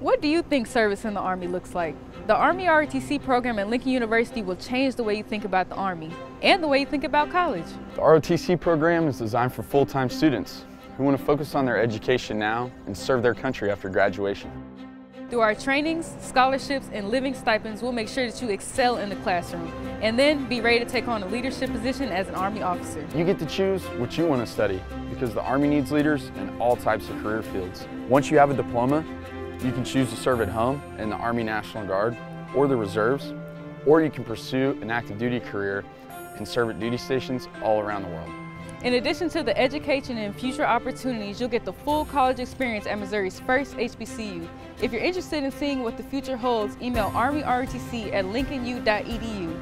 What do you think service in the Army looks like? The Army ROTC program at Lincoln University will change the way you think about the Army and the way you think about college. The ROTC program is designed for full-time students who want to focus on their education now and serve their country after graduation. Through our trainings, scholarships, and living stipends, we'll make sure that you excel in the classroom and then be ready to take on a leadership position as an Army officer. You get to choose what you want to study because the Army needs leaders in all types of career fields. Once you have a diploma, you can choose to serve at home in the Army National Guard or the Reserves, or you can pursue an active duty career and serve at duty stations all around the world. In addition to the education and future opportunities, you'll get the full college experience at Missouri's first HBCU. If you're interested in seeing what the future holds, email armyrotc at lincolnu.edu.